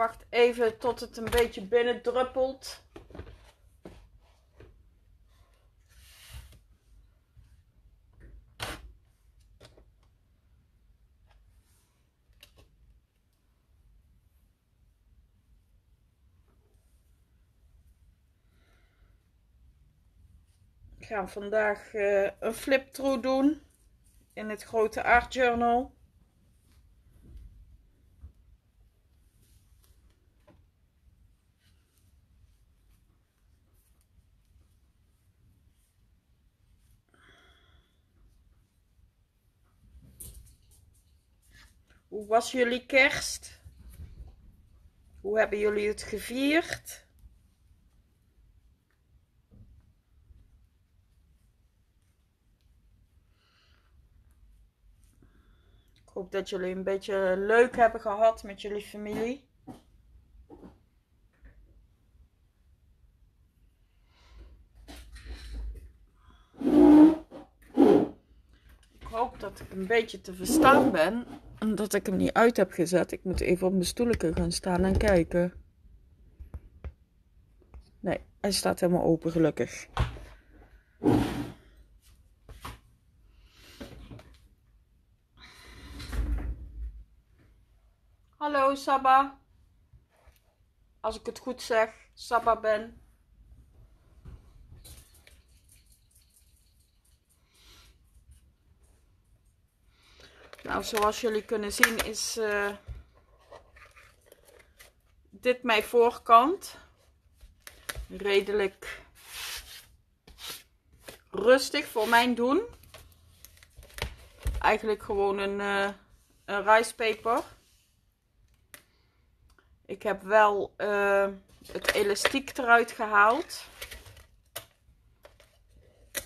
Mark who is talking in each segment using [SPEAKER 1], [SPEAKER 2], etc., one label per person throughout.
[SPEAKER 1] Wacht even tot het een beetje binnen druppelt. Ik ga vandaag uh, een flip-through doen in het grote art journal. Was jullie kerst? Hoe hebben jullie het gevierd? Ik hoop dat jullie een beetje leuk hebben gehad met jullie familie. Ik hoop dat ik een beetje te verstaan ben omdat ik hem niet uit heb gezet. Ik moet even op mijn stoelje gaan staan en kijken. Nee, hij staat helemaal open gelukkig. Hallo Saba. Als ik het goed zeg, Saba ben. Nou, zoals jullie kunnen zien is uh, dit mijn voorkant. Redelijk rustig voor mijn doen. Eigenlijk gewoon een, uh, een. Ik heb wel uh, het elastiek eruit gehaald.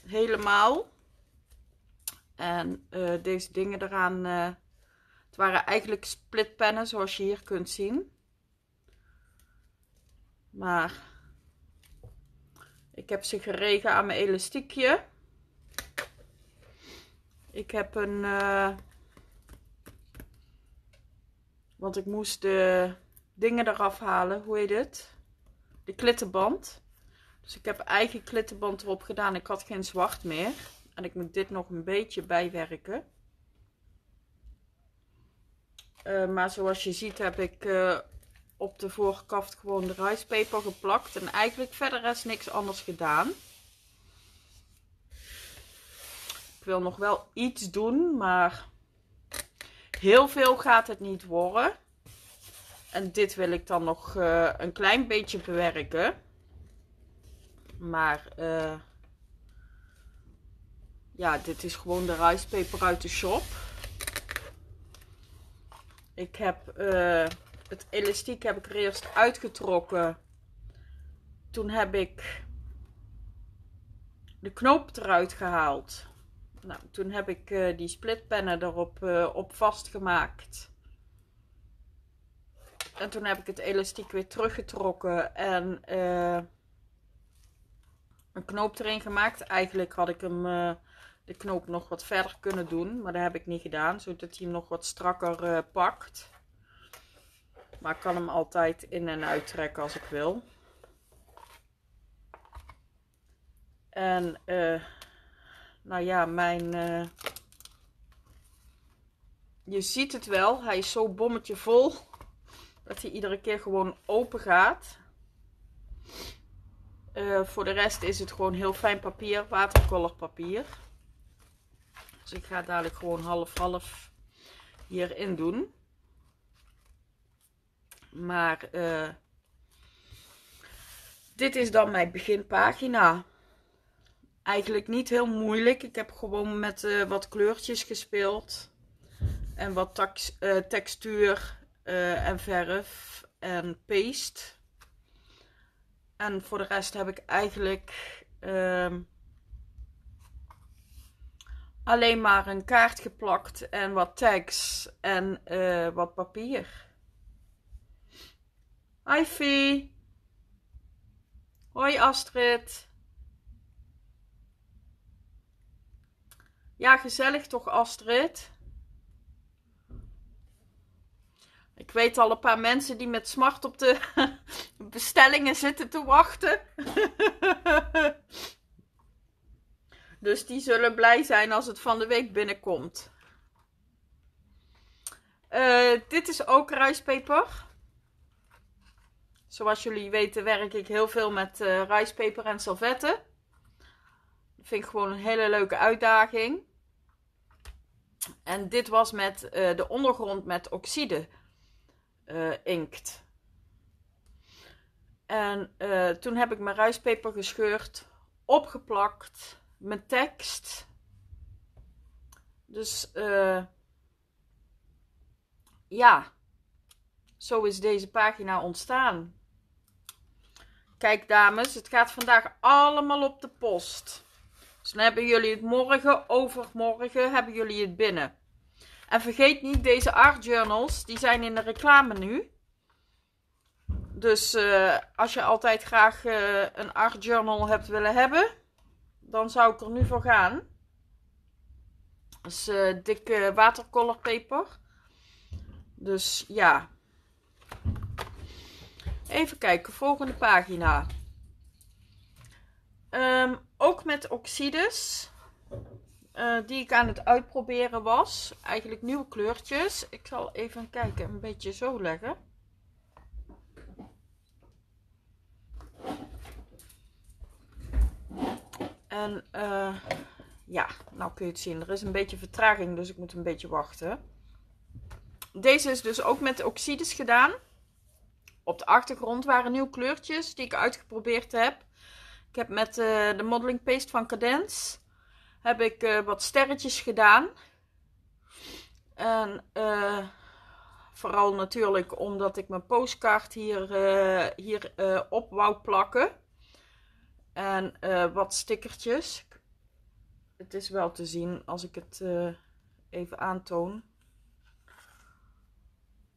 [SPEAKER 1] Helemaal. En uh, deze dingen eraan, uh, het waren eigenlijk splitpennen zoals je hier kunt zien. Maar ik heb ze geregen aan mijn elastiekje. Ik heb een, uh, want ik moest de dingen eraf halen, hoe heet het? De klittenband. Dus ik heb eigen klittenband erop gedaan. Ik had geen zwart meer. En ik moet dit nog een beetje bijwerken. Uh, maar zoals je ziet heb ik uh, op de voorkaft gewoon de ricepaper geplakt. En eigenlijk verder is niks anders gedaan. Ik wil nog wel iets doen, maar heel veel gaat het niet worden. En dit wil ik dan nog uh, een klein beetje bewerken. Maar ja, dit is gewoon de ricepaper uit de shop. Ik heb uh, het elastiek heb ik er eerst uitgetrokken. Toen heb ik de knoop eruit gehaald. Nou, toen heb ik uh, die splitpennen erop uh, op vastgemaakt. En toen heb ik het elastiek weer teruggetrokken en een knoop erin gemaakt. Eigenlijk had ik hem de knoop nog wat verder kunnen doen. Maar dat heb ik niet gedaan. Zodat hij hem nog wat strakker uh, pakt. Maar ik kan hem altijd in en uittrekken als ik wil. En uh, nou ja, mijn... Uh, je ziet het wel. Hij is zo bommetje vol. Dat hij iedere keer gewoon open gaat. voor de rest is het gewoon heel fijn papier. Watercolor papier. Dus ik ga dadelijk gewoon half-half hierin doen. Maar uh, dit is dan mijn beginpagina. Eigenlijk niet heel moeilijk. Ik heb gewoon met uh, wat kleurtjes gespeeld. En wat uh, textuur en verf en paste. En voor de rest heb ik eigenlijk ehm, alleen maar een kaart geplakt en wat tags en uh, wat papier. Hi Fee. Hoi Astrid. Ja, gezellig toch Astrid? Ik weet al een paar mensen die met smart op de bestellingen zitten te wachten. dus die zullen blij zijn als het van de week binnenkomt. Uh, dit is ook rijstpeper. Zoals jullie weten werk ik heel veel met uh, en salvetten. Vind ik gewoon een hele leuke uitdaging. En dit was met uh, de ondergrond met oxide inkt. En toen heb ik mijn rijstpeper gescheurd, opgeplakt, mijn tekst. Dus ja, zo is deze pagina ontstaan. Kijk dames, het gaat vandaag allemaal op de post. Dus dan hebben jullie het morgen, overmorgen hebben jullie het binnen. En vergeet niet, deze art journals, die zijn in de reclame nu. Dus uh, als je altijd graag uh, een art journal hebt willen hebben, dan zou ik er nu voor gaan. Is uh, dikke watercolorpaper. Dus ja. Even kijken, volgende pagina. Um, ook met oxides. Uh, die ik aan het uitproberen was. Eigenlijk nieuwe kleurtjes. Ik zal even kijken, een beetje zo leggen. En uh, ja, nou kun je het zien. Er is een beetje vertraging, dus ik moet een beetje wachten. Deze is dus ook met oxides gedaan. Op de achtergrond waren nieuwe kleurtjes die ik uitgeprobeerd heb. Ik heb met uh, de modeling paste van Cadence heb ik uh, wat sterretjes gedaan. En vooral natuurlijk omdat ik mijn postkaart hier, hier op wou plakken. En wat stickertjes. Het is wel te zien als ik het even aantoon.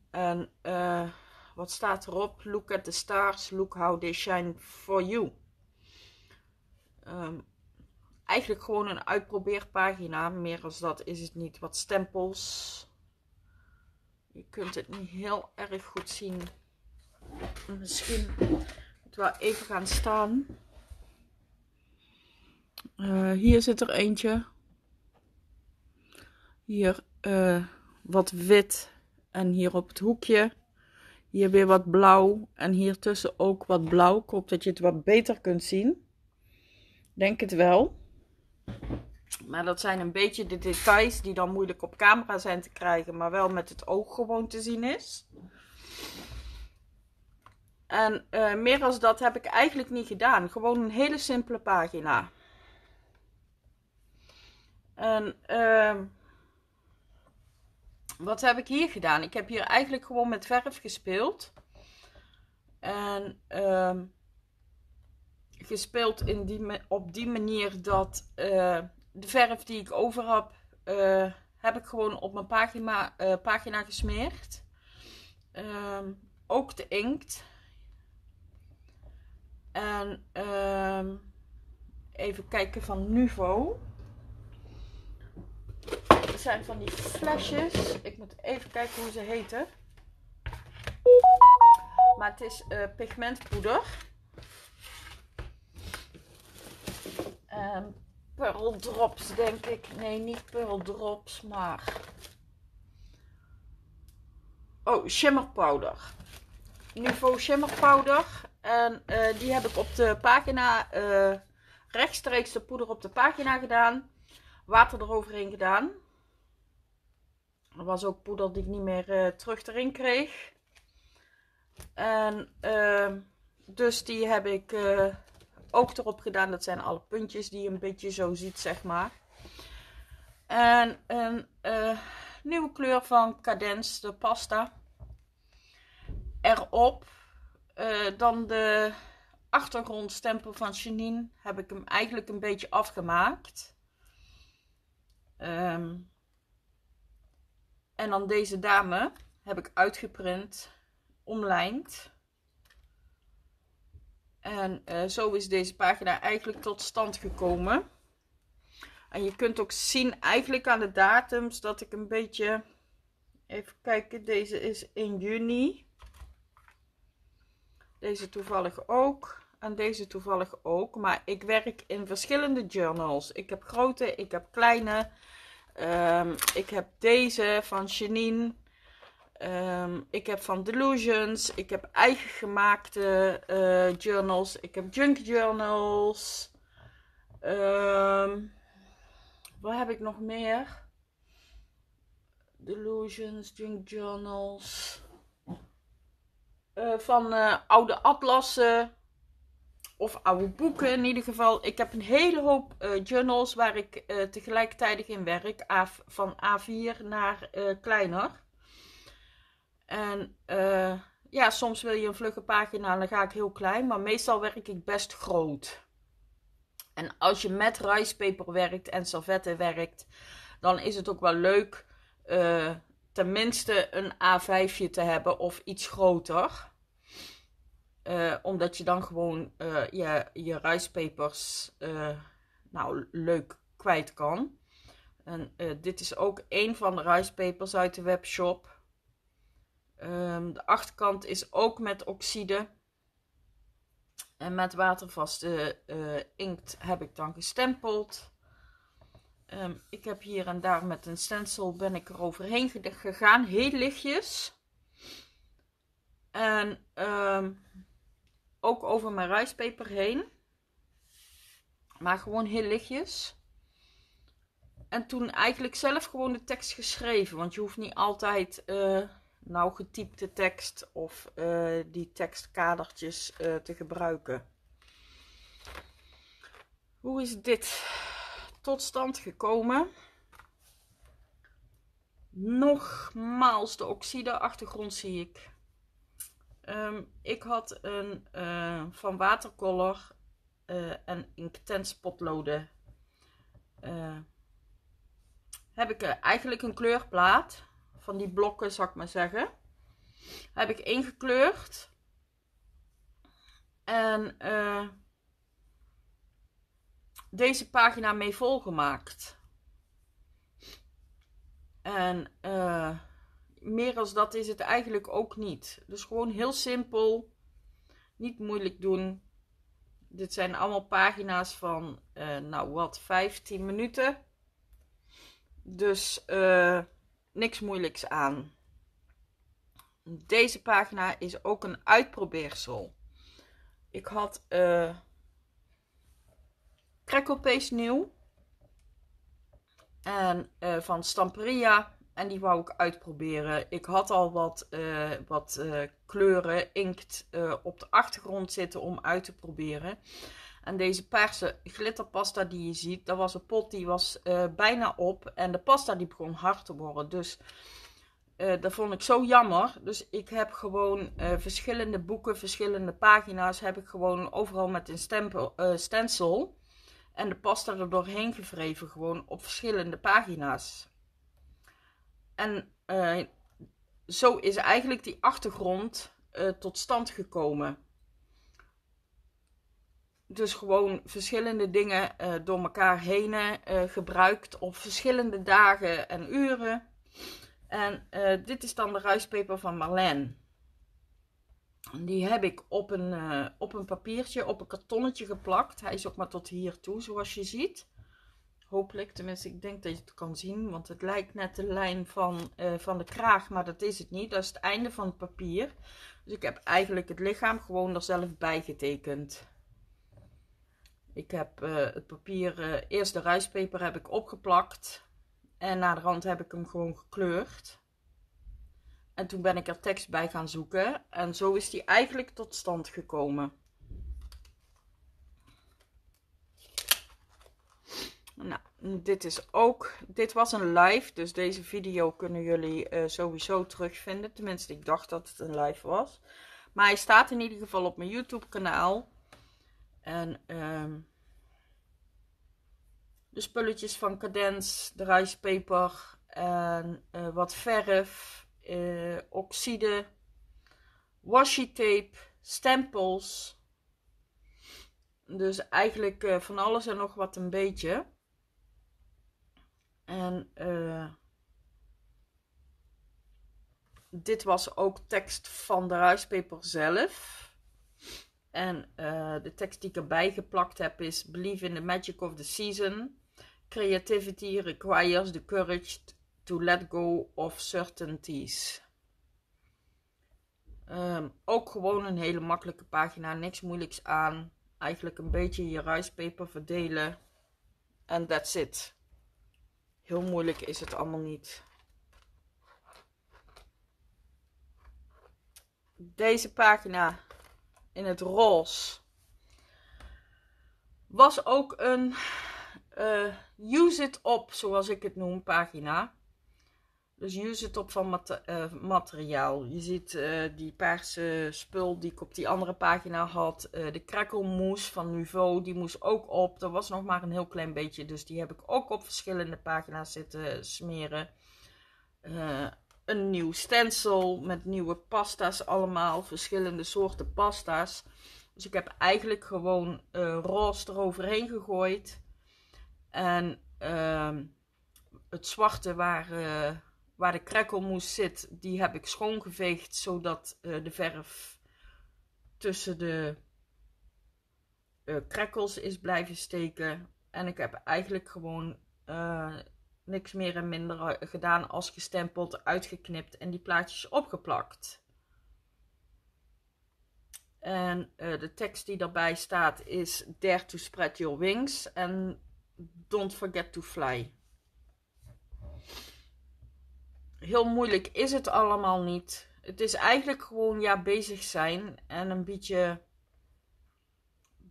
[SPEAKER 1] En uh, wat staat erop? Look at the stars, look how they shine for you. Um, eigenlijk gewoon een uitprobeerpagina. Meer als dat is het niet. Wat stempels. Je kunt het niet heel erg goed zien. Misschien moet wel even gaan staan. Uh, hier zit er eentje. Hier uh, wat wit en hier op het hoekje. Hier weer wat blauw. En hier tussen ook wat blauw. Ik hoop dat je het wat beter kunt zien. Denk het wel. Maar dat zijn een beetje de details die dan moeilijk op camera zijn te krijgen. Maar wel met het oog gewoon te zien is. En uh, meer als dat heb ik eigenlijk niet gedaan. Gewoon een hele simpele pagina. En... Uh, wat heb ik hier gedaan? Ik heb hier eigenlijk gewoon met verf gespeeld. En uh, gespeeld in die, op die manier dat uh, de verf die ik over heb, uh, heb ik gewoon op mijn pagina, uh, pagina gesmeerd. Ehm, ook de inkt. En ehm, even kijken van Nuvo zijn van die flesjes. Ik moet even kijken hoe ze heten. Maar het is uh, pigmentpoeder. Um, pearl drops denk ik. Nee, niet pearl drops, maar... Oh, shimmer powder. Niveau shimmer powder. En uh, die heb ik op de pagina, uh, rechtstreeks de poeder op de pagina gedaan. Water eroverheen gedaan. Er was ook poeder die ik niet meer uh, terug erin kreeg. En uh, dus die heb ik uh, ook erop gedaan. Dat zijn alle puntjes die je een beetje zo ziet, zeg maar. En een uh, nieuwe kleur van Cadence, de pasta. Erop. dan de achtergrondstempel van Janine heb ik hem eigenlijk een beetje afgemaakt. Um, en dan deze dame heb ik uitgeprint, omlijnd. En uh, zo is deze pagina eigenlijk tot stand gekomen. En je kunt ook zien eigenlijk aan de datums dat ik een beetje Even kijken, deze is in juni. Deze toevallig ook. En deze toevallig ook. Maar ik werk in verschillende journals. Ik heb grote, ik heb kleine. Ehm, ik heb deze van Janine. Ehm, ik heb van Delusions. Ik heb eigen gemaakte uh, journals. Ik heb junk journals. Um, wat heb ik nog meer? Delusions, junk journals. Uh, van uh, oude atlassen. Of oude boeken in ieder geval. Ik heb een hele hoop journals waar ik tegelijkertijd in werk. Van A4 naar kleiner. En uh, ja, soms wil je een vlugge pagina, dan ga ik heel klein. Maar meestal werk ik best groot. En als je met ricepaper werkt en servetten werkt, dan is het ook wel leuk uh, tenminste een A5'tje te hebben of iets groter. Uh, omdat je dan gewoon uh, je, je ricepapers nou, leuk kwijt kan. En dit is ook een van de ricepapers uit de webshop. Um, de achterkant is ook met oxide. En met watervaste inkt heb ik dan gestempeld. Um, ik heb hier en daar met een stencil ben ik er overheen gegaan. Heel lichtjes. En um, ook over mijn ricepaper heen. Maar gewoon heel lichtjes. En toen eigenlijk zelf gewoon de tekst geschreven. Want je hoeft niet altijd... Uh, nou getypte tekst of uh, die tekstkadertjes uh, te gebruiken. Hoe is dit tot stand gekomen? Nogmaals de oxide achtergrond zie ik. Um, ik had een uh, van watercolor en Inktense potloden. heb ik eigenlijk een kleurplaat van die blokken, zou ik maar zeggen. Heb ik ingekleurd. En deze pagina mee volgemaakt. En uh, meer als dat is het eigenlijk ook niet. Dus gewoon heel simpel. Niet moeilijk doen. Dit zijn allemaal pagina's van, uh, nou wat, 15 minuten. Dus uh, niks moeilijks aan. Deze pagina is ook een uitprobeersel. Ik had uh, nieuw. En van Stamperia. En die wou ik uitproberen. Ik had al wat, uh, wat kleuren, inkt op de achtergrond zitten om uit te proberen. En deze paarse glitterpasta die je ziet, dat was een pot die was bijna op. En de pasta die begon hard te worden. Dus dat vond ik zo jammer. Dus ik heb gewoon verschillende boeken, verschillende pagina's. Heb ik gewoon overal met een stempel, stencil. En de pasta er doorheen gevreven. Gewoon op verschillende pagina's. En zo is eigenlijk die achtergrond tot stand gekomen dus gewoon verschillende dingen uh, door elkaar heen gebruikt op verschillende dagen en uren. En dit is dan de ruispeper van Marlene. Die heb ik op een, op een papiertje, op een kartonnetje geplakt. Hij is ook maar tot hier toe, zoals je ziet. Hopelijk, tenminste ik denk dat je het kan zien. Want het lijkt net de lijn van, van de kraag, maar dat is het niet. Dat is het einde van het papier. Dus ik heb eigenlijk het lichaam gewoon er zelf bij getekend. Ik heb uh, het papier, uh, eerst de rijstpeper heb ik opgeplakt. En na de rand heb ik hem gewoon gekleurd. En toen ben ik er tekst bij gaan zoeken. En zo is die eigenlijk tot stand gekomen. Nou, dit is ook, dit was een live, dus deze video kunnen jullie uh, sowieso terugvinden. Tenminste, ik dacht dat het een live was. Maar hij staat in ieder geval op mijn YouTube kanaal. En um, de spulletjes van Cadence, de en uh, wat verf, uh, oxide, washi tape, stempels. Dus eigenlijk van alles en nog wat een beetje. En dit was ook tekst van de ruispeper zelf. En uh, de tekst die ik erbij geplakt heb is Believe in the magic of the season. Creativity requires the courage to let go of certainties. Um, ook gewoon een hele makkelijke pagina, niks moeilijks aan. Eigenlijk een beetje je ruispeper verdelen. En that's it. Heel moeilijk is het allemaal niet. Deze pagina in het roze was ook een uh, use it op, zoals ik het noem, pagina. Dus use it op van uh, materiaal. Je ziet uh, die paarse spul die ik op die andere pagina had. de krakkelmoes van Nuvo, die moest ook op. Er was nog maar een heel klein beetje, dus die heb ik ook op verschillende pagina's zitten smeren. een nieuw stencil met nieuwe pasta's allemaal. Verschillende soorten pasta's. Dus ik heb eigenlijk gewoon roze eroverheen gegooid. En uh, het zwarte waar, uh, waar de krekkelmoes zit, die heb ik schoongeveegd zodat uh, de verf tussen de uh, krekkels is blijven steken. En ik heb eigenlijk gewoon niks meer en minder gedaan als gestempeld, uitgeknipt en die plaatjes opgeplakt. En de tekst die daarbij staat is Dare to spread your wings. En Don't forget to fly. Heel moeilijk is het allemaal niet. Het is eigenlijk gewoon ja bezig zijn en een beetje,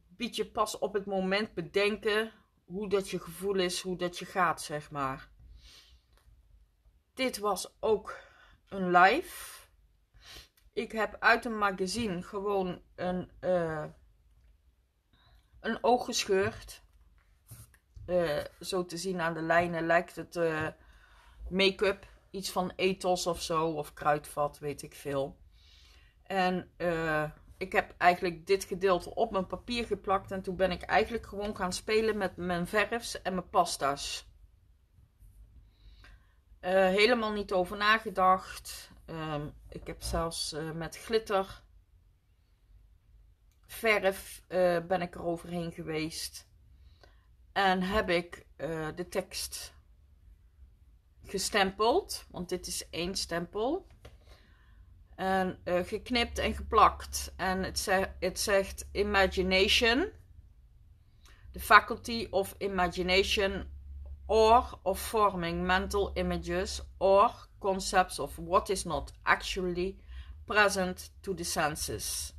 [SPEAKER 1] beetje pas op het moment bedenken hoe dat je gevoel is, hoe dat je gaat, zeg maar. Dit was ook een live. Ik heb uit een magazine gewoon een, uh, een oog gescheurd. Uh, zo te zien aan de lijnen lijkt het uh, make-up. Iets van ethos of zo. Of kruidvat, weet ik veel. En uh, ik heb eigenlijk dit gedeelte op mijn papier geplakt. En toen ben ik eigenlijk gewoon gaan spelen met mijn verfs en mijn pasta's. helemaal niet over nagedacht. Um, ik heb zelfs met glitter verf ben ik er overheen geweest. En heb ik de tekst gestempeld, want dit is één stempel. En uh, geknipt en geplakt. En het, zegt, het zegt imagination. The faculty of imagination or of forming mental images or concepts of what is not actually present to the senses.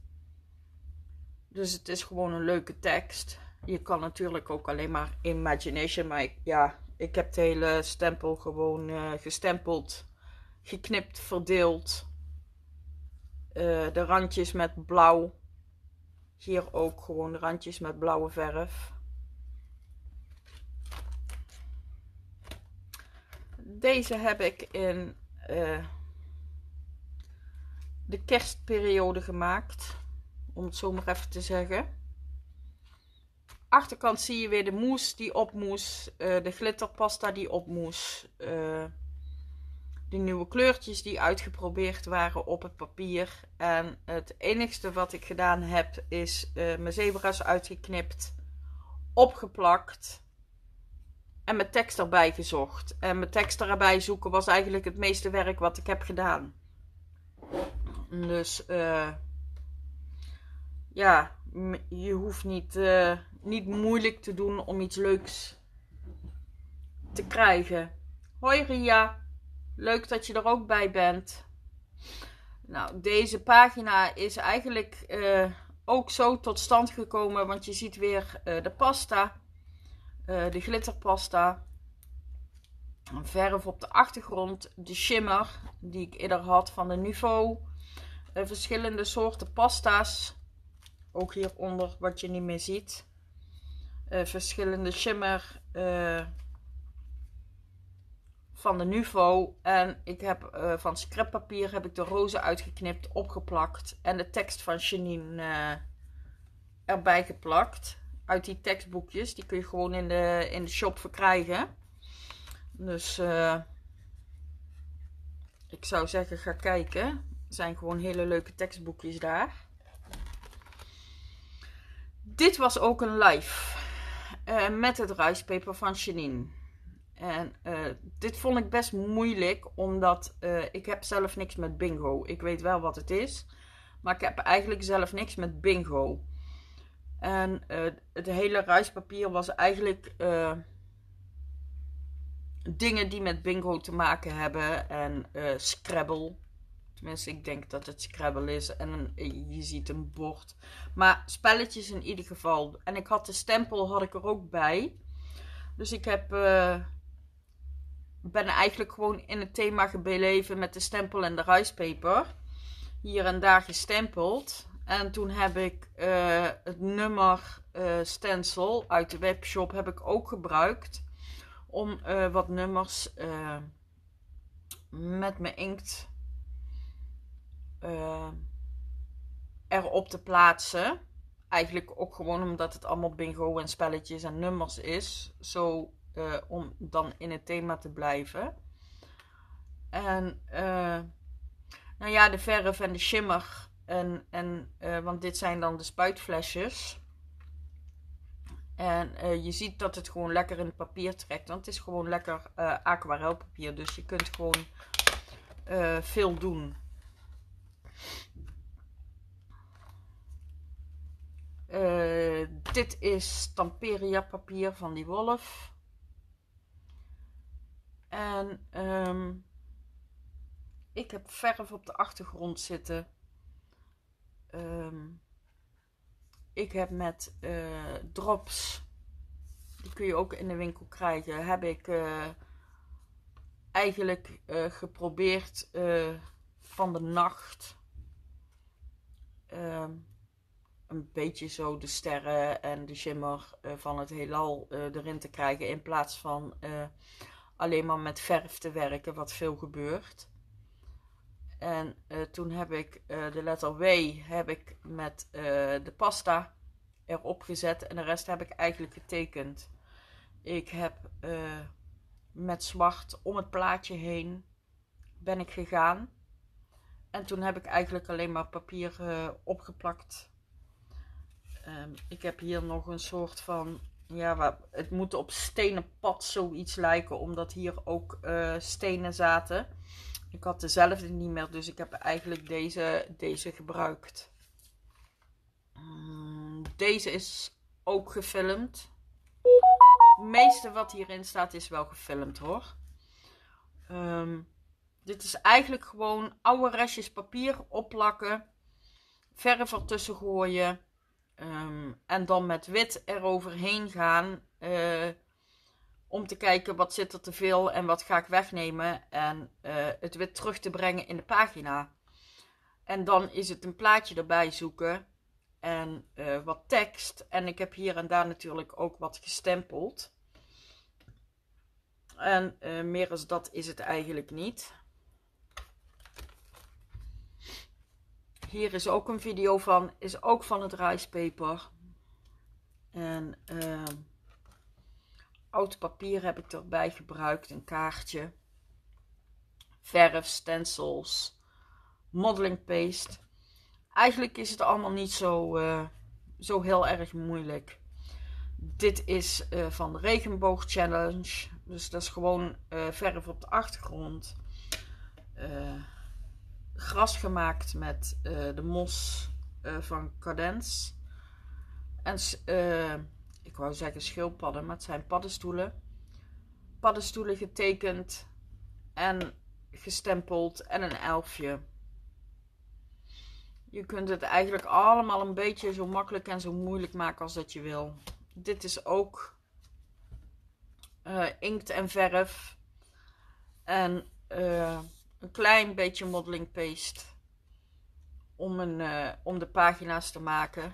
[SPEAKER 1] Dus het is gewoon een leuke tekst. Je kan natuurlijk ook alleen maar imagination, maar ik, ja, ik heb de hele stempel gewoon uh, gestempeld, geknipt, verdeeld. Uh, de randjes met blauw. Hier ook gewoon de randjes met blauwe verf. Deze heb ik in uh, de kerstperiode gemaakt. Om het zo maar even te zeggen achterkant zie je weer de moes die op moes. Uh, de glitterpasta die op moes. Uh, de nieuwe kleurtjes die uitgeprobeerd waren op het papier. En het enigste wat ik gedaan heb is uh, mijn zebra's uitgeknipt. Opgeplakt. En mijn tekst erbij gezocht. En mijn tekst erbij zoeken was eigenlijk het meeste werk wat ik heb gedaan. Dus ja, je hoeft niet niet moeilijk te doen om iets leuks te krijgen. Hoi Ria, leuk dat je er ook bij bent. Nou, deze pagina is eigenlijk uh, ook zo tot stand gekomen, want je ziet weer uh, de pasta, uh, de glitterpasta, verf op de achtergrond, de shimmer die ik eerder had van de Nuvo, verschillende soorten pasta's, ook hieronder wat je niet meer ziet. Eh, verschillende shimmer uh, van de Nuvo. En ik heb uh, van scrappapier heb ik de rozen uitgeknipt, opgeplakt. En de tekst van Janine erbij geplakt. Uit die tekstboekjes. Die kun je gewoon in de, in de shop verkrijgen. Dus ik zou zeggen, ga kijken. Er zijn gewoon hele leuke tekstboekjes daar. Dit was ook een live. Uh, met het ruispeper van Janine. En uh, dit vond ik best moeilijk, omdat uh, ik heb zelf niks met bingo. Ik weet wel wat het is, maar ik heb eigenlijk zelf niks met bingo. En het hele ruispapier was eigenlijk dingen die met bingo te maken hebben. En Scrabble. Tenminste, ik denk dat het Scrabble is. En je ziet een bord. Maar spelletjes in ieder geval. En ik had de stempel had ik er ook bij. Dus ik heb, uh, ben eigenlijk gewoon in het thema gebeleven met de stempel en de ruispeper. Hier en daar gestempeld. En toen heb ik uh, het nummer uh, stencil uit de webshop heb ik ook gebruikt. Om wat nummers met mijn inkt uh, erop te plaatsen. Eigenlijk ook gewoon omdat het allemaal bingo en spelletjes en nummers is. Zo uh, om dan in het thema te blijven. En uh, nou ja, de verf en de shimmer. En, en, want dit zijn dan de spuitflesjes. En je ziet dat het gewoon lekker in het papier trekt. Want het is gewoon lekker aquarelpapier. Dus je kunt gewoon veel doen. Uh, dit is Tamperia papier van die wolf. En um, ik heb verf op de achtergrond zitten. Um, ik heb met uh, drops, die kun je ook in de winkel krijgen, heb ik uh, eigenlijk geprobeerd van de nacht. Een beetje zo de sterren en de shimmer uh, van het heelal uh, erin te krijgen. In plaats van uh, alleen maar met verf te werken, wat veel gebeurt. En toen heb ik de letter W heb ik met de pasta erop gezet. En de rest heb ik eigenlijk getekend. Ik heb met zwart om het plaatje heen ben ik gegaan. En toen heb ik eigenlijk alleen maar papier opgeplakt Um, ik heb hier nog een soort van. Ja, het moet op stenen pad zoiets lijken, omdat hier ook uh, stenen zaten. Ik had dezelfde niet meer, dus ik heb eigenlijk deze, deze gebruikt. Um, deze is ook gefilmd. Het meeste wat hierin staat is wel gefilmd hoor. Um, dit is eigenlijk gewoon oude restjes papier opplakken. Verf ertussen gooien. Um, en dan met wit eroverheen gaan. Uh, om te kijken wat zit er te veel en wat ga ik wegnemen. En uh, het wit terug te brengen in de pagina. En dan is het een plaatje erbij zoeken. En uh, wat tekst. En ik heb hier en daar natuurlijk ook wat gestempeld. En meer als dat is het eigenlijk niet. Hier is ook een video van, is ook van het rijstpeper. En uh, oud papier heb ik erbij gebruikt, een kaartje. Verf, stencils, modeling paste. Eigenlijk is het allemaal niet zo, uh, zo heel erg moeilijk. Dit is uh, van de regenboog challenge. Dus dat is gewoon uh, verf op de achtergrond. Uh, gras gemaakt met uh, de mos uh, van Cadence. En uh, ik wou zeggen schildpadden, maar het zijn paddenstoelen. Paddenstoelen getekend en gestempeld en een elfje. Je kunt het eigenlijk allemaal een beetje zo makkelijk en zo moeilijk maken als dat je wil. Dit is ook inkt en verf. En een klein beetje modeling paste om, een, uh, om de pagina's te maken.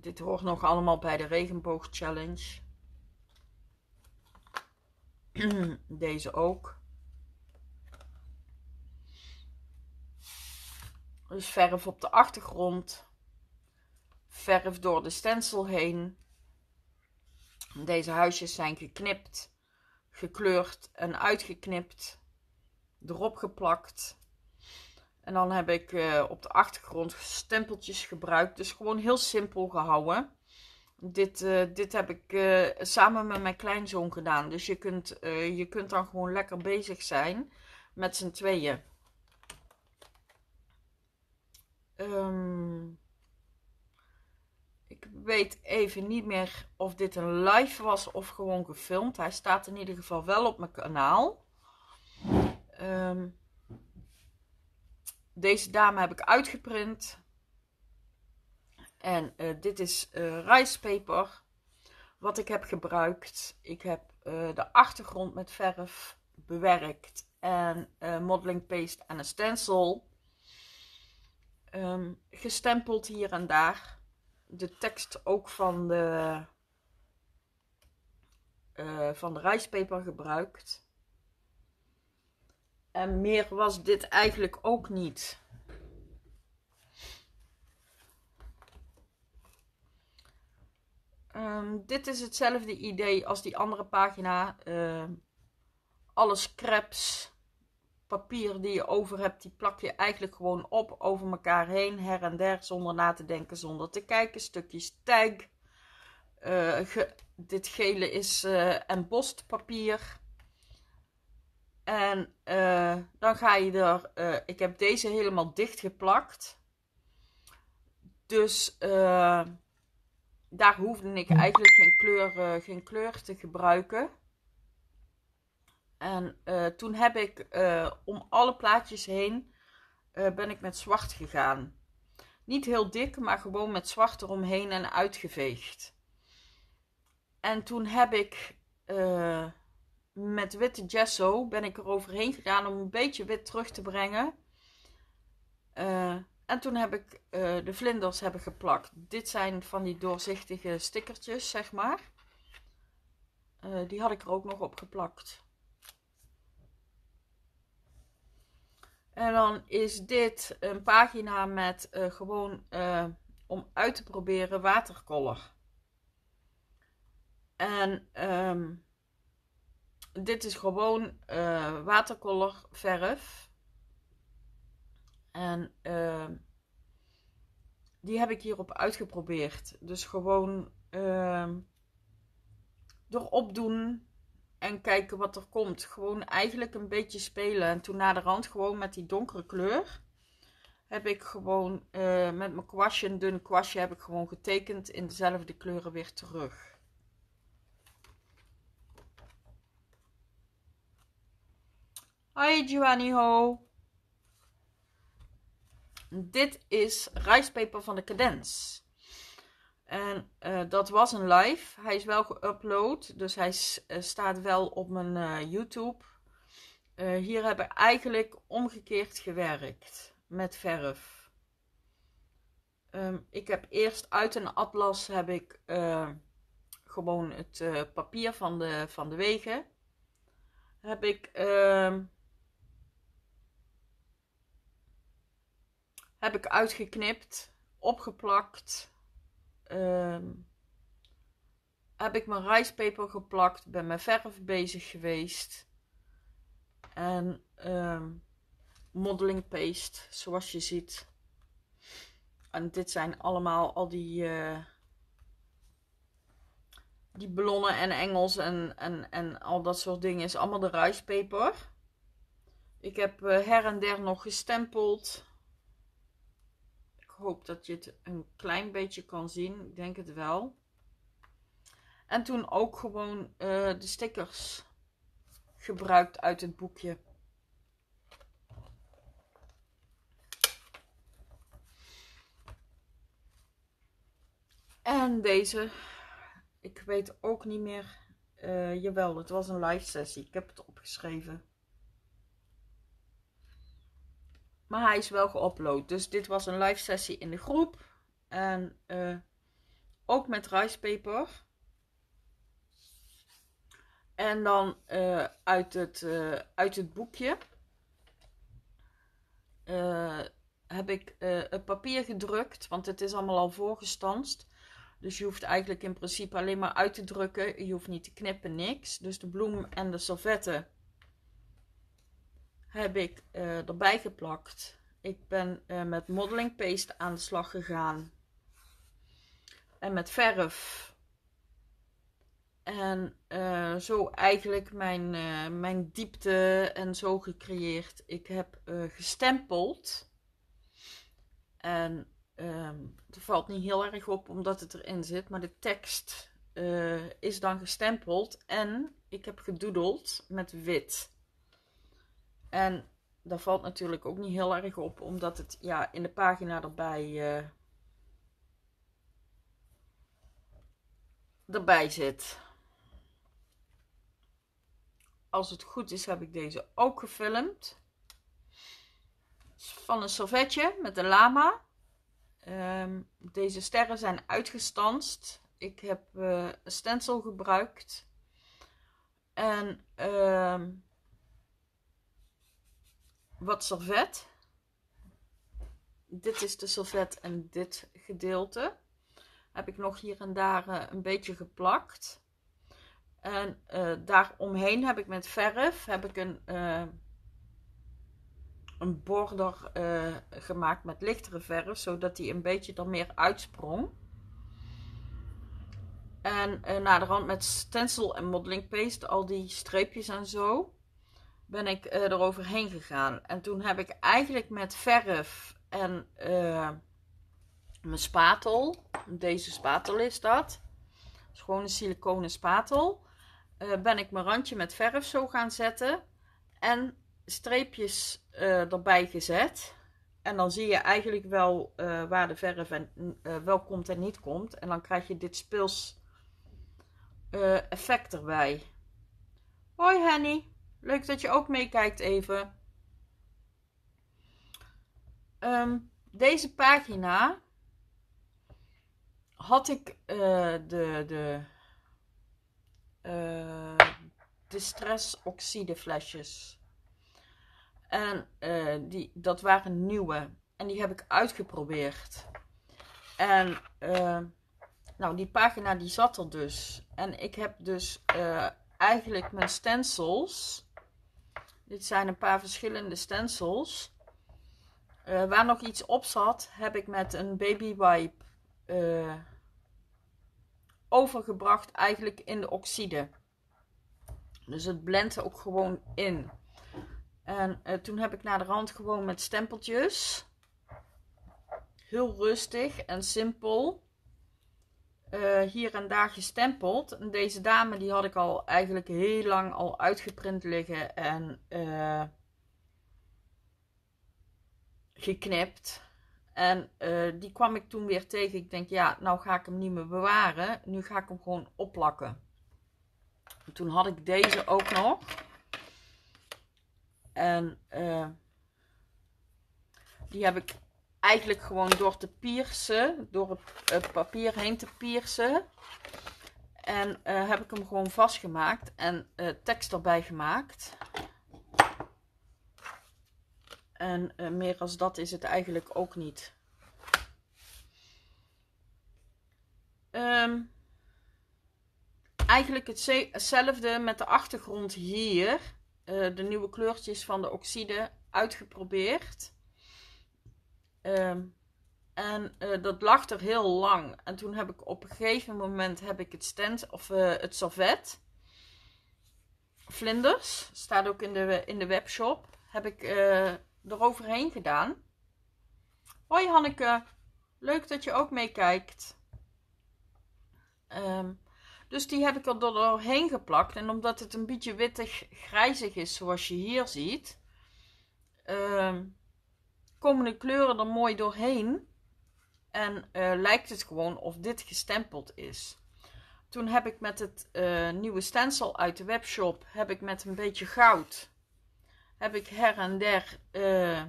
[SPEAKER 1] Dit hoort nog allemaal bij de regenboog challenge. Deze ook. Dus verf op de achtergrond. Verf door de stencil heen. Deze huisjes zijn geknipt, gekleurd en uitgeknipt erop geplakt. En dan heb ik eh, op de achtergrond stempeltjes gebruikt. Dus gewoon heel simpel gehouden. Dit, uh, dit heb ik uh, samen met mijn kleinzoon gedaan. Dus je kunt, je kunt dan gewoon lekker bezig zijn met z'n tweeën. Um, ik weet even niet meer of dit een live was of gewoon gefilmd. Hij staat in ieder geval wel op mijn kanaal. Um, deze dame heb ik uitgeprint. En uh, dit is uh, rijstpeper. Wat ik heb gebruikt. Ik heb uh, de achtergrond met verf bewerkt. En modeling paste en een stencil. Um, gestempeld hier en daar. De tekst ook van de, van de rijstpeper gebruikt. En meer was dit eigenlijk ook niet. Um, dit is hetzelfde idee als die andere pagina. Uh, alle scraps, papier die je over hebt, die plak je eigenlijk gewoon op over elkaar heen, her en der, zonder na te denken, zonder te kijken. Stukjes tag. Uh, dit gele is uh, embossed papier. En uh, dan ga je er. Uh, ik heb deze helemaal dicht geplakt. Dus uh, daar hoefde ik eigenlijk geen kleur, geen kleur te gebruiken. En toen heb ik om alle plaatjes heen ben ik met zwart gegaan. Niet heel dik, maar gewoon met zwart eromheen en uitgeveegd. En toen heb ik met witte gesso ben ik er overheen gegaan om een beetje wit terug te brengen. Uh, en toen heb ik uh, de vlinders hebben geplakt. Dit zijn van die doorzichtige stickertjes, zeg maar. Uh, die had ik er ook nog op geplakt. En dan is dit een pagina met gewoon om uit te proberen watercolor. En um, dit is gewoon uh, watercolor verf. En uh, die heb ik hierop uitgeprobeerd. Dus gewoon uh, erop doen en kijken wat er komt. Gewoon eigenlijk een beetje spelen. En toen naar de rand gewoon met die donkere kleur heb ik gewoon uh, met mijn kwastje, een dun kwastje, heb ik gewoon getekend in dezelfde kleuren weer terug. Giovanni Ho. Dit is rijstpeper van de Cadence. En uh, dat was een live. Hij is wel geüpload, dus hij uh, staat wel op mijn uh, YouTube. hier heb ik eigenlijk omgekeerd gewerkt met verf. Um, ik heb eerst uit een atlas heb ik gewoon het papier van de, van de wegen. Heb ik heb ik uitgeknipt, opgeplakt. Um, heb ik mijn rijstpeper geplakt, ben met verf bezig geweest. En um, modeling paste, zoals je ziet. En dit zijn allemaal al die, uh, die ballonnen en engels en, en, en al dat soort dingen. Is allemaal de rijstpeper. Ik heb uh, her en der nog gestempeld hoop dat je het een klein beetje kan zien. Ik denk het wel. En toen ook gewoon uh, de stickers gebruikt uit het boekje. En deze, ik weet ook niet meer. Uh, jawel, het was een live sessie. Ik heb het opgeschreven. Maar hij is wel geüpload. Dus dit was een live sessie in de groep. En uh, ook met rijstpeper. En dan uh, uit, het, uh, uit het boekje heb ik het papier gedrukt. Want het is allemaal al voorgestanst. Dus je hoeft eigenlijk in principe alleen maar uit te drukken. Je hoeft niet te knippen, niks. Dus de bloem en de servetten heb ik uh, erbij geplakt. Ik ben uh, met modeling paste aan de slag gegaan. En met verf. En uh, zo eigenlijk mijn, mijn diepte en zo gecreëerd. Ik heb gestempeld. En um, het valt niet heel erg op omdat het erin zit. Maar de tekst is dan gestempeld. En ik heb gedoodeld met wit. En dat valt natuurlijk ook niet heel erg op, omdat het ja, in de pagina erbij, uh, erbij zit. Als het goed is, heb ik deze ook gefilmd. Van een servetje met de lama. Um, deze sterren zijn uitgestanst. Ik heb uh, een stencil gebruikt. En uh, wat servet. Dit is de servet en dit gedeelte. Heb ik nog hier en daar uh, een beetje geplakt. En uh, daar omheen heb ik met verf heb ik een, uh, een border gemaakt met lichtere verf. Zodat die een beetje er meer uitsprong. En naar de rand met stencil en modeling paste. Al die streepjes en zo ben ik uh, eroverheen gegaan. En toen heb ik eigenlijk met verf en uh, mijn spatel, deze spatel is dat, gewoon een siliconen spatel, uh, ben ik mijn randje met verf zo gaan zetten en streepjes erbij gezet. En dan zie je eigenlijk wel waar de verf en, wel komt en niet komt. En dan krijg je dit speels effect erbij. Hoi Henny. Leuk dat je ook meekijkt even. Um, deze pagina had ik uh, de, de, uh, de stressoxide flesjes. En uh, die, dat waren nieuwe. En die heb ik uitgeprobeerd. En nou, die pagina die zat er dus. En ik heb dus eigenlijk mijn stencils dit zijn een paar verschillende stencils. Uh, waar nog iets op zat, heb ik met een baby wipe uh, overgebracht eigenlijk in de oxide. Dus het blendt ook gewoon in. En uh, toen heb ik naar de rand gewoon met stempeltjes. Heel rustig en simpel. Uh, hier en daar gestempeld. Deze dame die had ik al eigenlijk heel lang al uitgeprint liggen en uh, geknipt. En uh, die kwam ik toen weer tegen. Ik denk, ja, nou ga ik hem niet meer bewaren. Nu ga ik hem gewoon opplakken. En toen had ik deze ook nog. En die heb ik eigenlijk gewoon door te piercen, door het, papier heen te piercen. En uh, heb ik hem gewoon vastgemaakt en uh, tekst erbij gemaakt. En uh, meer als dat is het eigenlijk ook niet. Um, eigenlijk hetzelfde met de achtergrond hier. de nieuwe kleurtjes van de oxide uitgeprobeerd. Um, en uh, dat lag er heel lang. En toen heb ik op een gegeven moment heb ik het stand of uh, het servet. Vlinders, staat ook in de, in de webshop. Heb ik uh, eroverheen gedaan. Hoi Hanneke, leuk dat je ook meekijkt. Um, dus die heb ik er doorheen geplakt. En omdat het een beetje wittig grijzig is, zoals je hier ziet. Um, komen de kleuren er mooi doorheen. En uh, lijkt het gewoon of dit gestempeld is. Toen heb ik met het uh, nieuwe stencil uit de webshop, heb ik met een beetje goud, heb ik her en der, uh,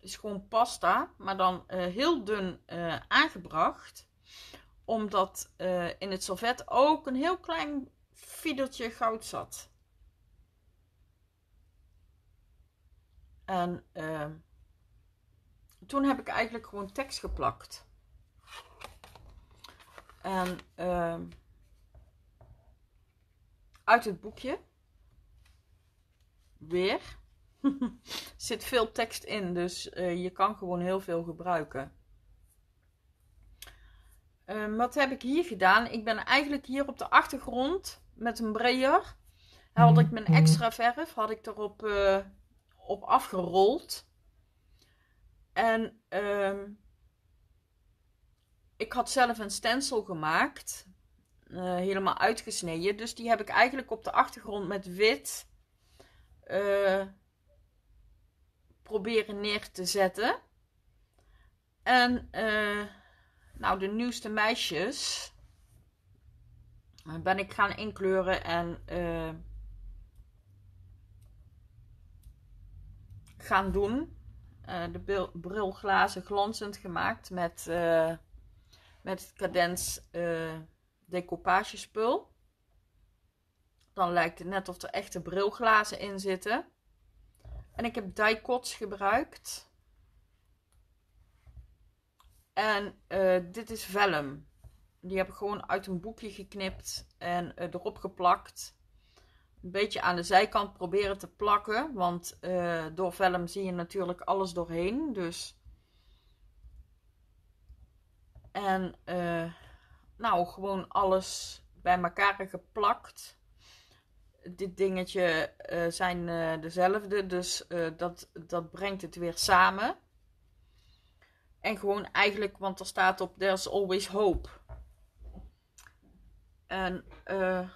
[SPEAKER 1] is gewoon pasta, maar dan heel dun aangebracht. Omdat in het servet ook een heel klein fiedertje goud zat. En toen heb ik eigenlijk gewoon tekst geplakt. En uh, uit het boekje. Weer. er zit veel tekst in, dus je kan gewoon heel veel gebruiken. Ehm, wat heb ik hier gedaan? Ik ben eigenlijk hier op de achtergrond met een brayer. Had ik mijn extra verf had ik erop uh, op afgerold. En ehm, ik had zelf een stencil gemaakt. Uh, helemaal uitgesneden. Dus die heb ik eigenlijk op de achtergrond met wit uh, proberen neer te zetten. En nou, de nieuwste meisjes ben ik gaan inkleuren en gaan doen. Uh, de brilglazen glanzend gemaakt met, uh, met Cadens uh, decoupage spul. Dan lijkt het net of er echte brilglazen in zitten. En ik heb die cuts gebruikt. En dit is vellum. Die heb ik gewoon uit een boekje geknipt en erop geplakt een beetje aan de zijkant proberen te plakken. Want uh, door vellum zie je natuurlijk alles doorheen. Dus. En uh, nou, gewoon alles bij elkaar geplakt. Dit dingetje uh, zijn dezelfde. Dus dat, dat brengt het weer samen. En gewoon eigenlijk, want er staat op There's always hope. En eh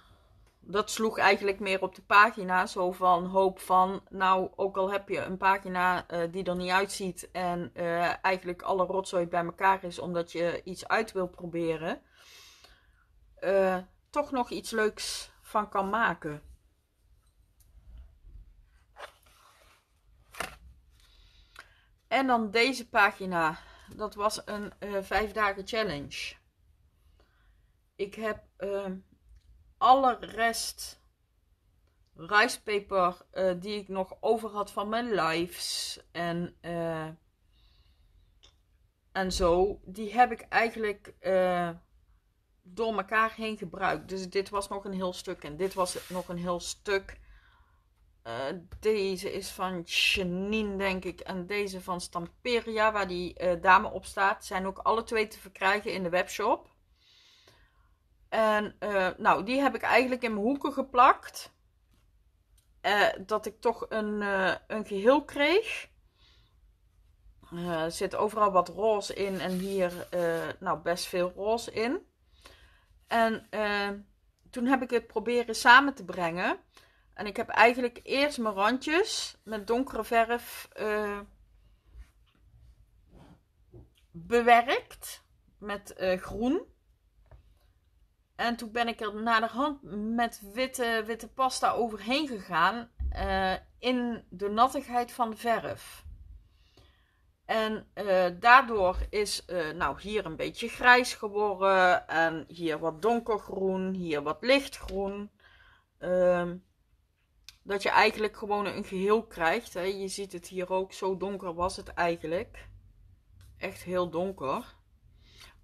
[SPEAKER 1] dat sloeg eigenlijk meer op de pagina. Zo van hoop van, nou, ook al heb je een pagina uh, die er niet uitziet en uh, eigenlijk alle rotzooi bij elkaar is omdat je iets uit wil proberen, uh, toch nog iets leuks van kan maken. En dan deze pagina. Dat was een vijf dagen challenge. Ik heb alle rest ricepaper uh, die ik nog over had van mijn lives en, uh, en zo, die heb ik eigenlijk uh, door elkaar heen gebruikt. Dus dit was nog een heel stuk en dit was nog een heel stuk. deze is van Janine, denk ik. En deze van Stamperia, waar die dame op staat. Zijn ook alle twee te verkrijgen in de webshop. En uh, nou, die heb ik eigenlijk in mijn hoeken geplakt. Uh, dat ik toch een, uh, een geheel kreeg. Er zit overal wat roze in en hier nou best veel roze in. En toen heb ik het proberen samen te brengen. En ik heb eigenlijk eerst mijn randjes met donkere verf bewerkt. Met groen. En toen ben ik er naar de hand met witte, witte pasta overheen gegaan. Uh, in de nattigheid van de verf. En uh, daardoor is uh, nou hier een beetje grijs geworden. En hier wat donkergroen. Hier wat lichtgroen. Ehm, dat je eigenlijk gewoon een geheel krijgt. Hè. Je ziet het hier ook. Zo donker was het eigenlijk. Echt heel donker.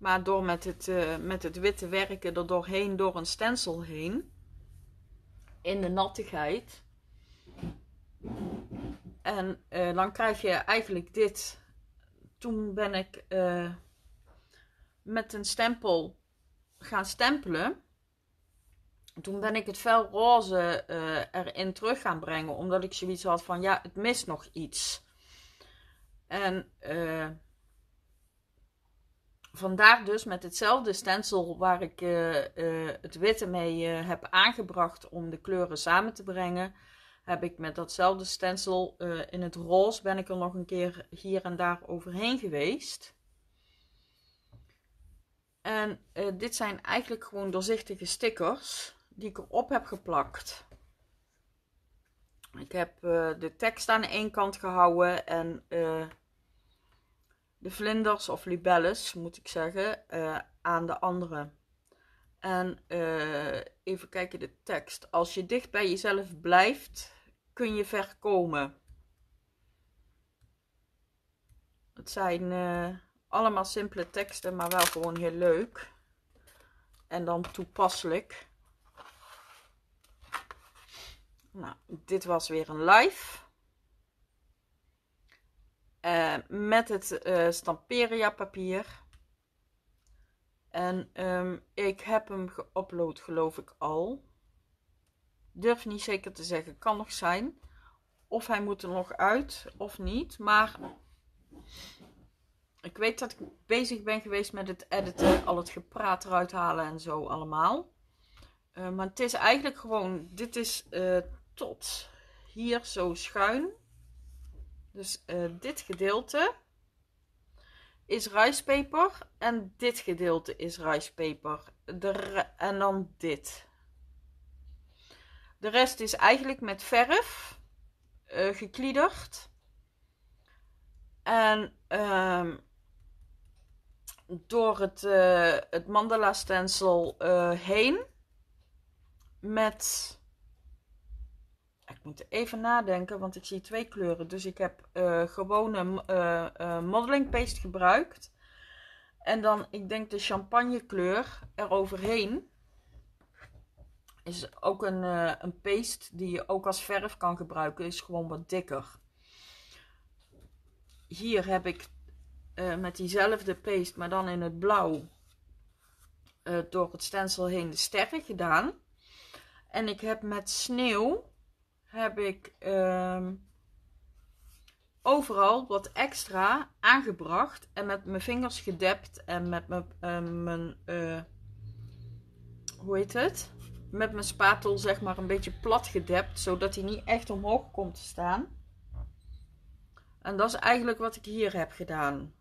[SPEAKER 1] Maar door met het, uh, met het witte werken er doorheen, door een stencil heen. In de nattigheid. En uh, dan krijg je eigenlijk dit. Toen ben ik uh, met een stempel gaan stempelen. Toen ben ik het fel roze erin terug gaan brengen. Omdat ik zoiets had van ja, het mist nog iets. En vandaar dus met hetzelfde stencil waar ik uh, uh, het witte mee uh, heb aangebracht om de kleuren samen te brengen, heb ik met datzelfde stencil in het roze ben ik er nog een keer hier en daar overheen geweest. En dit zijn eigenlijk gewoon doorzichtige stickers die ik erop heb geplakt. Ik heb de tekst aan ene kant gehouden en de vlinders of libelles, moet ik zeggen, uh, aan de andere. En uh, even kijken de tekst. Als je dicht bij jezelf blijft, kun je ver komen. Het zijn uh, allemaal simpele teksten, maar wel gewoon heel leuk. En dan toepasselijk. Nou, dit was weer een live. Uh, met het uh, Stamperia papier. En um, ik heb hem geüpload geloof ik al. Durf niet zeker te zeggen. Kan nog zijn. Of hij moet er nog uit of niet. Maar ik weet dat ik bezig ben geweest met het editen. Al het gepraat eruit halen en zo allemaal. Uh, maar het is eigenlijk gewoon. Dit is tot hier zo schuin. Dus uh, dit gedeelte is rijstpeper. En dit gedeelte is rijstpeper. en dan dit. De rest is eigenlijk met verf uh, gekliederd. En uh, door het, uh, het mandala stencil heen met moet even nadenken, want ik zie twee kleuren. Dus ik heb uh, gewone uh, modeling paste gebruikt. En dan, ik denk de champagne kleur eroverheen. Is ook een, een paste die je ook als verf kan gebruiken. Is gewoon wat dikker. Hier heb ik met diezelfde paste, maar dan in het blauw. door het stencil heen de sterren gedaan. En ik heb met sneeuw heb ik ehm, overal wat extra aangebracht. En met mijn vingers gedept en met mijn, mijn uh, hoe heet het? Met mijn spatel zeg maar een beetje plat gedept. Zodat hij niet echt omhoog komt te staan. En dat is eigenlijk wat ik hier heb gedaan.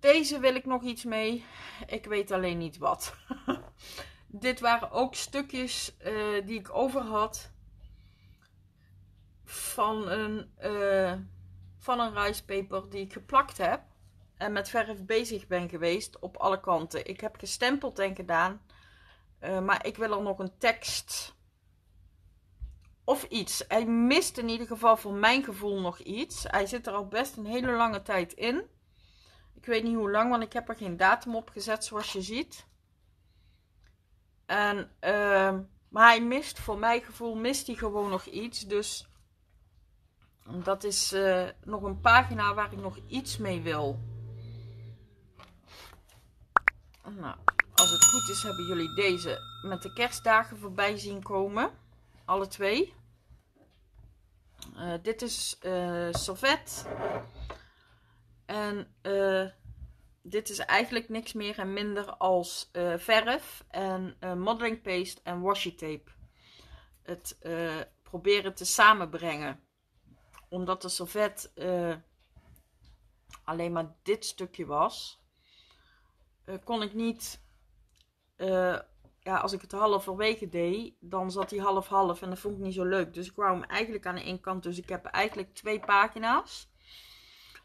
[SPEAKER 1] Deze wil ik nog iets mee. Ik weet alleen niet wat. Dit waren ook stukjes uh, die ik over had. Van een, uh, van een rijstpeper die ik geplakt heb. En met verf bezig ben geweest op alle kanten. Ik heb gestempeld en gedaan. Uh, maar ik wil er nog een tekst of iets. Hij mist in ieder geval voor mijn gevoel nog iets. Hij zit er al best een hele lange tijd in. Ik weet niet hoe lang, want ik heb er geen datum op gezet zoals je ziet. En, uh, maar hij mist, voor mijn gevoel, mist hij gewoon nog iets. Dus dat is uh, nog een pagina waar ik nog iets mee wil. Nou, als het goed is hebben jullie deze met de kerstdagen voorbij zien komen. Alle twee. Uh, dit is uh, Servet. En uh, dit is eigenlijk niks meer en minder als uh, verf en uh, modeling paste en washi tape. Het proberen te samenbrengen. Omdat de servet alleen maar dit stukje was, kon ik niet ja, als ik het halverwege deed, dan zat hij half-half en dat vond ik niet zo leuk. Dus ik wou hem eigenlijk aan de ene kant. Dus ik heb eigenlijk twee pagina's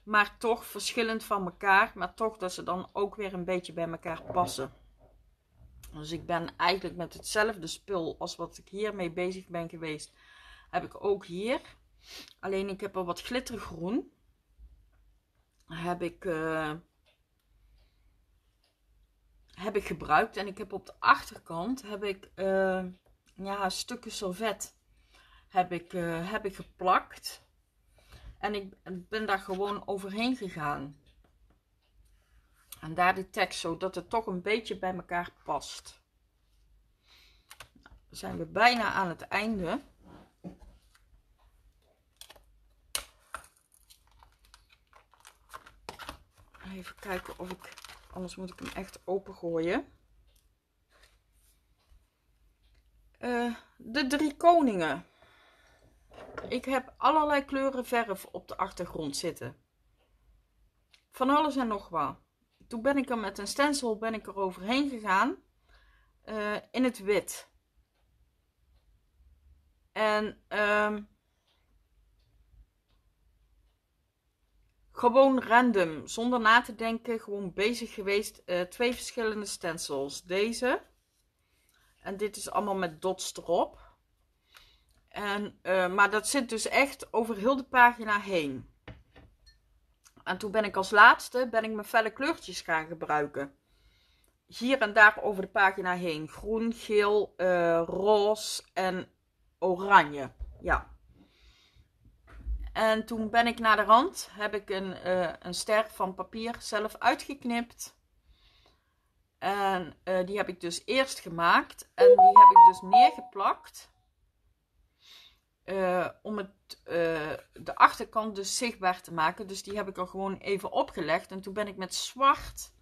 [SPEAKER 1] maar toch verschillend van elkaar. Maar toch dat ze dan ook weer een beetje bij elkaar passen. Dus ik ben eigenlijk met hetzelfde spul als wat ik hiermee bezig ben geweest. Heb ik ook hier. Alleen ik heb er wat glittergroen. Heb ik, uh, heb ik gebruikt. En ik heb op de achterkant heb ik, uh, ja, stukken servet heb ik, uh, heb ik geplakt. En ik ben daar gewoon overheen gegaan. En daar de tekst, zodat het toch een beetje bij elkaar past. Nou, zijn we bijna aan het einde. Even kijken of ik, anders moet ik hem echt opengooien. Uh, de drie koningen. Ik heb allerlei kleuren verf op de achtergrond zitten. Van alles en nog wat. Toen ben ik er met een stencil ben ik er overheen gegaan. Uh, in het wit. En uh, gewoon random, zonder na te denken, gewoon bezig geweest. Uh, twee verschillende stencils. Deze. En dit is allemaal met dots erop. En, uh, maar dat zit dus echt over heel de pagina heen. En toen ben ik als laatste ben ik mijn felle kleurtjes gaan gebruiken. hier en daar over de pagina heen. Groen, geel, uh, roze en oranje. Ja. En toen ben ik naar de rand, heb ik een, uh, een ster van papier zelf uitgeknipt. En die heb ik dus eerst gemaakt. En die heb ik dus neergeplakt. Uh, om het, de achterkant dus zichtbaar te maken. Dus die heb ik er gewoon even opgelegd. En toen ben ik met zwart,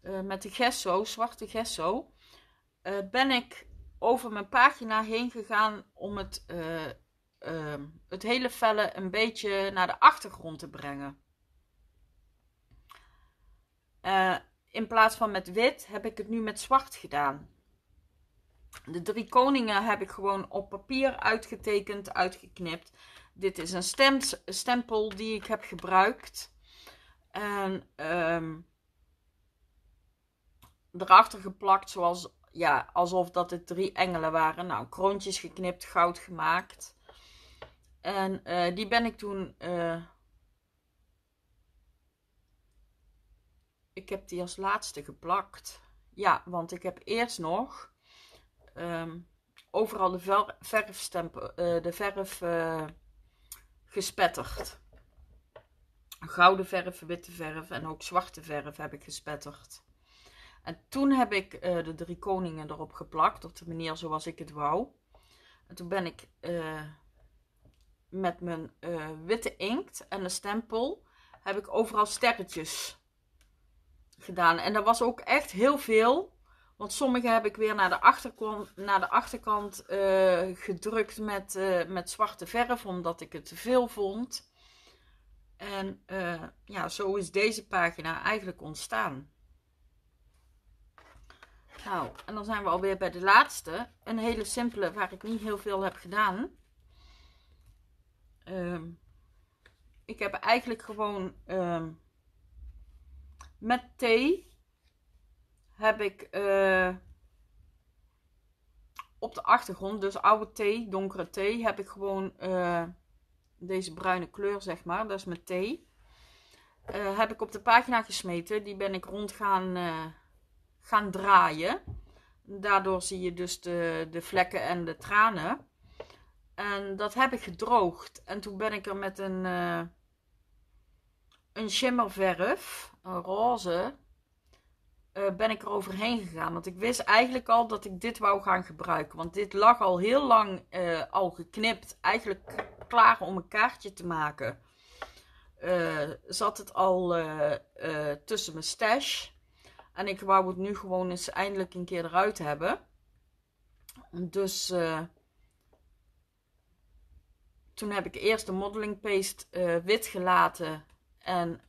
[SPEAKER 1] met de gesso, zwarte gesso, ben ik over mijn pagina heen gegaan om het het hele vellen een beetje naar de achtergrond te brengen. In plaats van met wit heb ik het nu met zwart gedaan. De drie koningen heb ik gewoon op papier uitgetekend, uitgeknipt. Dit is een stem, stempel die ik heb gebruikt. En um, erachter geplakt zoals, ja, alsof dat het drie engelen waren. Nou, kroontjes geknipt, goud gemaakt. En uh, die ben ik toen. Uh, ik heb die als laatste geplakt. Ja, want ik heb eerst nog um, overal de uh, de verf gespetterd. Gouden verf, witte verf en ook zwarte verf heb ik gespetterd. En toen heb ik de drie koningen erop geplakt, op de manier zoals ik het wou. En toen ben ik met mijn witte inkt en de stempel heb ik overal sterretjes gedaan. En dat was ook echt heel veel. Want sommige heb ik weer naar de achterkant, naar de achterkant uh, gedrukt met, uh, met zwarte verf, omdat ik het te veel vond. En ja, zo is deze pagina eigenlijk ontstaan. Nou, en dan zijn we alweer bij de laatste. Een hele simpele, waar ik niet heel veel heb gedaan. Um, ik heb eigenlijk gewoon um, met thee heb ik uh, op de achtergrond, dus oude thee, donkere thee, heb ik gewoon uh, deze bruine kleur zeg maar, dat is met thee. Uh, heb ik op de pagina gesmeten, die ben ik rond gaan, gaan draaien. Daardoor zie je dus de, de vlekken en de tranen. En dat heb ik gedroogd. En toen ben ik er met een, een shimmerverf, een roze, uh, ben ik er overheen gegaan. Want ik wist eigenlijk al dat ik dit wou gaan gebruiken. Want dit lag al heel lang uh, al geknipt. Eigenlijk klaar om een kaartje te maken. zat het al tussen mijn stash. En ik wou het nu gewoon eens eindelijk een keer eruit hebben. Dus toen heb ik eerst de modeling paste wit gelaten en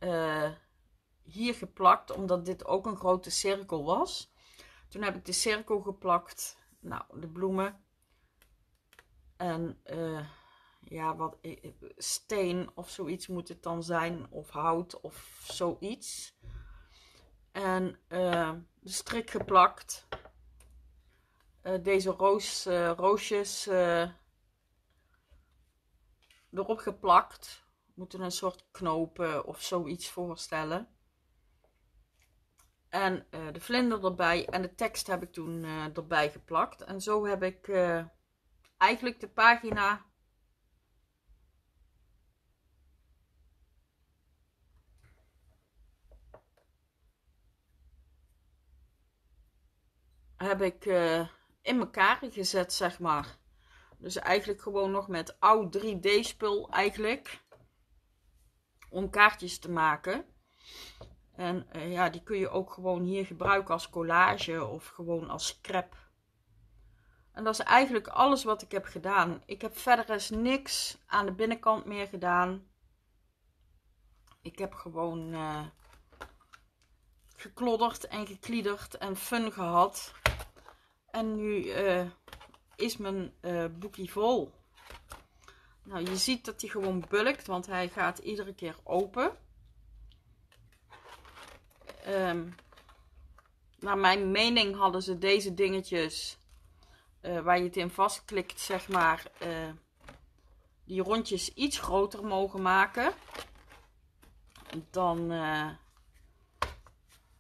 [SPEAKER 1] hier geplakt, omdat dit ook een grote cirkel was. Toen heb ik de cirkel geplakt, nou, de bloemen en uh, ja, wat steen of zoiets moet het dan zijn, of hout of zoiets. En de strik geplakt. deze roos, roosjes erop geplakt. Moeten een soort knopen of zoiets voorstellen. En uh, de vlinder erbij en de tekst heb ik toen uh, erbij geplakt. En zo heb ik uh, eigenlijk de pagina heb ik in elkaar gezet, zeg maar. Dus eigenlijk gewoon nog met oud 3D spul eigenlijk. Om kaartjes te maken. En uh, ja, die kun je ook gewoon hier gebruiken als collage of gewoon als scrap. En dat is eigenlijk alles wat ik heb gedaan. Ik heb verder eens niks aan de binnenkant meer gedaan. Ik heb gewoon uh, geklodderd en gekliederd en fun gehad. En nu uh, is mijn uh, boekje vol. Nou, je ziet dat hij gewoon bulkt, want hij gaat iedere keer open. Um, naar mijn mening hadden ze deze dingetjes, uh, waar je het in vastklikt, zeg maar, uh, die rondjes iets groter mogen maken. Dan,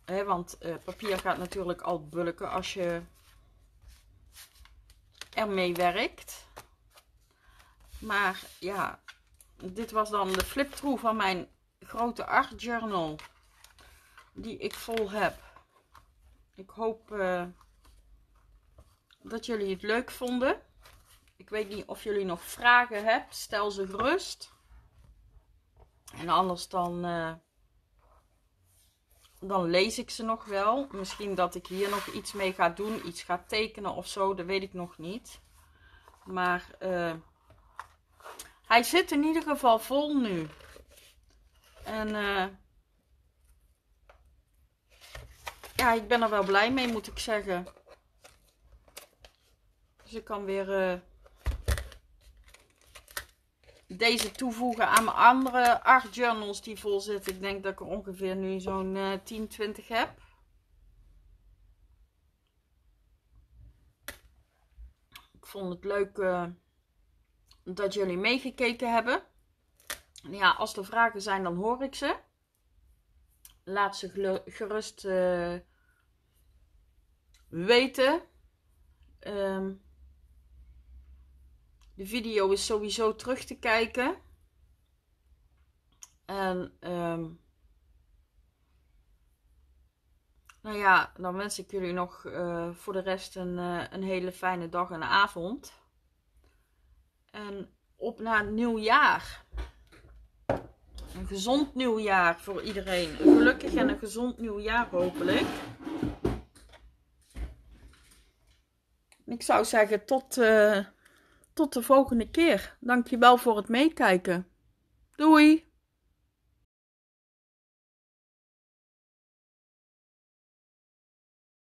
[SPEAKER 1] Hè, want papier gaat natuurlijk al bulken als je ermee werkt. Maar ja, dit was dan de flip-through van mijn grote art journal. Die ik vol heb. Ik hoop uh, dat jullie het leuk vonden. Ik weet niet of jullie nog vragen hebben. Stel ze gerust. En anders dan, uh, dan lees ik ze nog wel. Misschien dat ik hier nog iets mee ga doen. Iets ga tekenen of zo. Dat weet ik nog niet. Maar uh, hij zit in ieder geval vol nu. En uh, ja, ik ben er wel blij mee, moet ik zeggen. Dus ik kan weer uh, deze toevoegen aan mijn andere art journals die vol zitten. Ik denk dat ik er ongeveer nu zo'n uh, 10, 20 heb. Ik vond het leuk uh, dat jullie meegekeken hebben. Ja, als er vragen zijn, dan hoor ik ze. Laat ze gerust uh, weten. Um, de video is sowieso terug te kijken. En um, nou ja, dan wens ik jullie nog uh, voor de rest een, uh, een hele fijne dag en avond. En op naar het nieuwjaar. Een gezond nieuwjaar voor iedereen. Een gelukkig en een gezond nieuwjaar hopelijk. Ik zou zeggen tot, uh, tot de volgende keer. Dankjewel voor het meekijken. Doei!